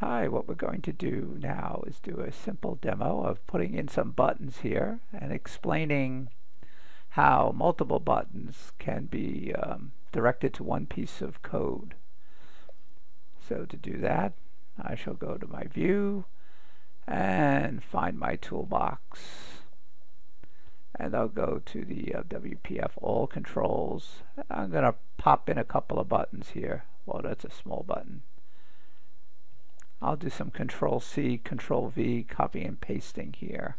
Hi, what we're going to do now is do a simple demo of putting in some buttons here and explaining how multiple buttons can be um, directed to one piece of code. So to do that, I shall go to my view and find my toolbox. And I'll go to the uh, WPF all controls. I'm going to pop in a couple of buttons here. Well, that's a small button. I'll do some control C, control V, copy and pasting here.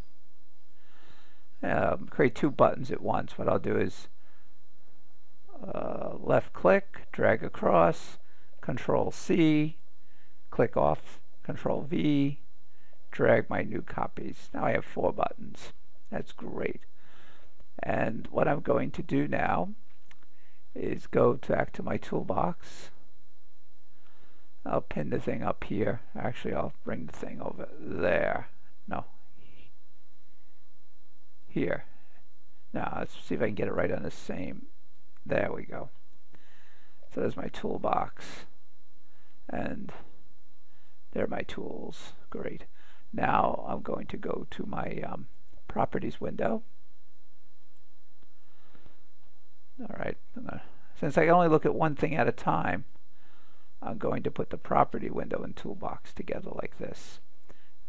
Um, create two buttons at once. What I'll do is uh, left click, drag across, control C, click off, control V, drag my new copies. Now I have four buttons. That's great. And what I'm going to do now is go back to my toolbox I'll pin the thing up here. Actually, I'll bring the thing over there. No. Here. Now, let's see if I can get it right on the same. There we go. So there's my toolbox. And there are my tools. Great. Now I'm going to go to my um, properties window. All right. Since I only look at one thing at a time, I'm going to put the property window and toolbox together like this.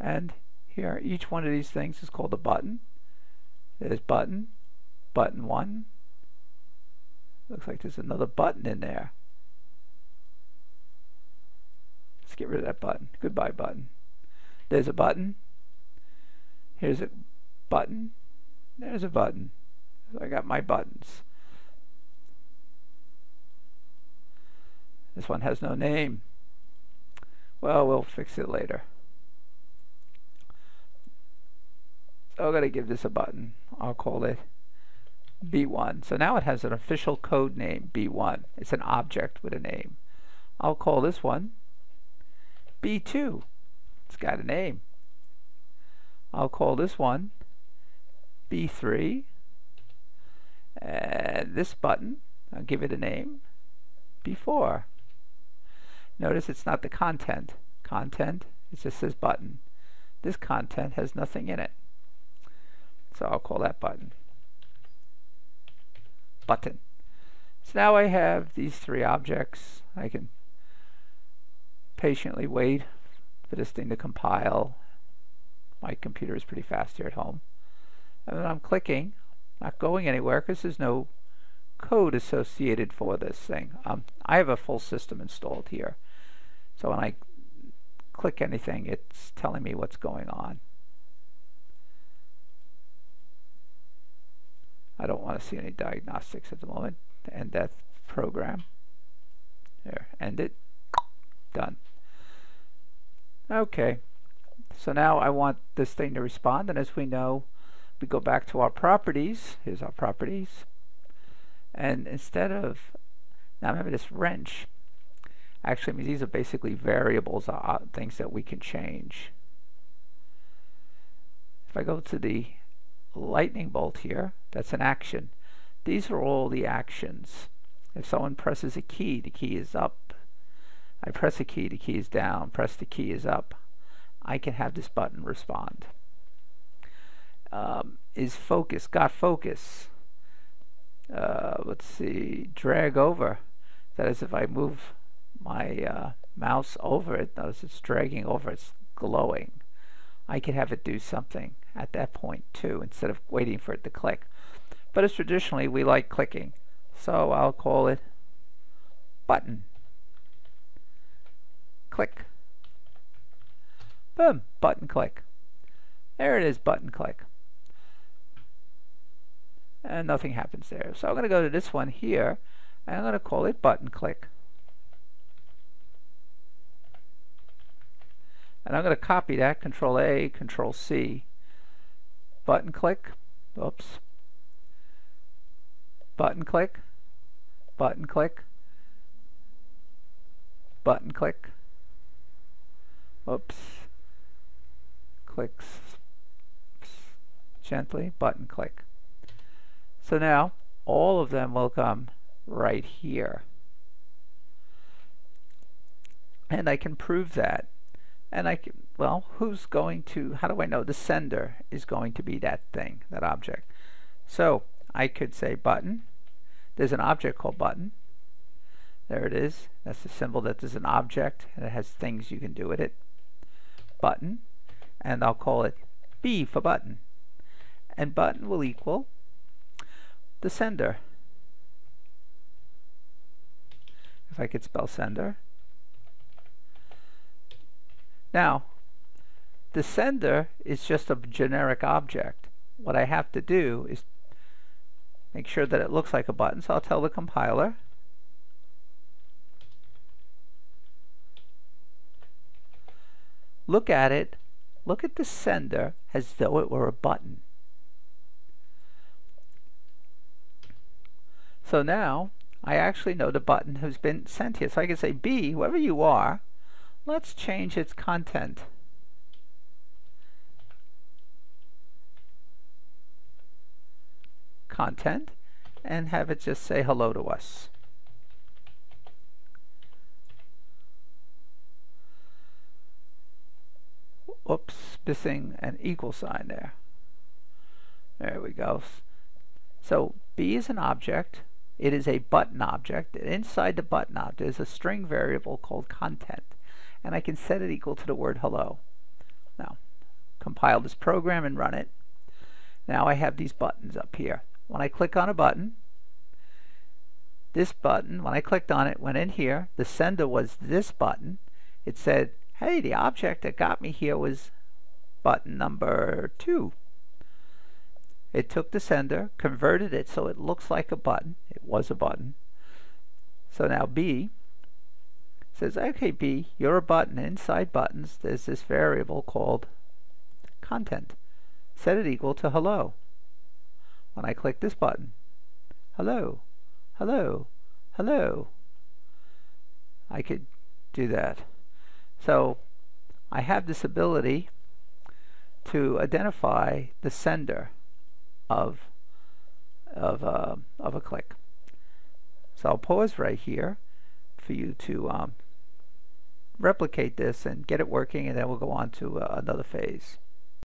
And here, each one of these things is called a button. There's button, button 1. Looks like there's another button in there. Let's get rid of that button. Goodbye button. There's a button. Here's a button. There's a button. So I got my buttons. This one has no name. Well, we'll fix it later. So I'm going to give this a button. I'll call it B1. So now it has an official code name, B1. It's an object with a name. I'll call this one B2. It's got a name. I'll call this one B3. And this button, I'll give it a name, B4. Notice it's not the content. Content, it just says button. This content has nothing in it. So I'll call that button. Button. So now I have these three objects. I can patiently wait for this thing to compile. My computer is pretty fast here at home. And then I'm clicking, not going anywhere because there's no code associated for this thing. Um, I have a full system installed here. So when I click anything, it's telling me what's going on. I don't want to see any diagnostics at the moment. End that program. There, end it. Done. Okay, so now I want this thing to respond, and as we know, we go back to our properties. Here's our properties. And instead of, now I'm having this wrench, Actually, I mean, these are basically variables, uh, things that we can change. If I go to the lightning bolt here, that's an action. These are all the actions. If someone presses a key, the key is up. I press a key, the key is down. Press the key is up. I can have this button respond. Um, is focus, got focus. Uh, let's see, drag over. That is if I move my uh, mouse over it, notice it's dragging over, it's glowing. I could have it do something at that point too, instead of waiting for it to click. But as traditionally, we like clicking. So I'll call it button. Click. Boom, button click. There it is, button click. And nothing happens there. So I'm going to go to this one here, and I'm going to call it button click. And I'm going to copy that, Control A, Control C, button click, oops, button click, button click, button click, oops, clicks. Gently, button click. So now all of them will come right here. And I can prove that And I can, well, who's going to, how do I know the sender is going to be that thing, that object? So I could say button. There's an object called button. There it is. That's the symbol that there's an object and it has things you can do with it. Button. And I'll call it B for button. And button will equal the sender. If I could spell sender. Now, the sender is just a generic object. What I have to do is make sure that it looks like a button. So I'll tell the compiler look at it, look at the sender as though it were a button. So now I actually know the button has been sent here. So I can say B, whoever you are, let's change its content. Content and have it just say hello to us. Oops, missing an equal sign there. There we go. So B is an object. It is a button object. Inside the button object is a string variable called content. And I can set it equal to the word hello. Now, compile this program and run it. Now I have these buttons up here. When I click on a button, this button, when I clicked on it, went in here. The sender was this button. It said hey, the object that got me here was button number two. It took the sender, converted it so it looks like a button. It was a button. So now B says, okay, B, you're a button. Inside buttons, there's this variable called content. Set it equal to hello. When I click this button, hello, hello, hello, I could do that. So I have this ability to identify the sender of of, uh, of a click. So I'll pause right here for you to um, replicate this and get it working and then we'll go on to uh, another phase.